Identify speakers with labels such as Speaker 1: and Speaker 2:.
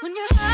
Speaker 1: When you're high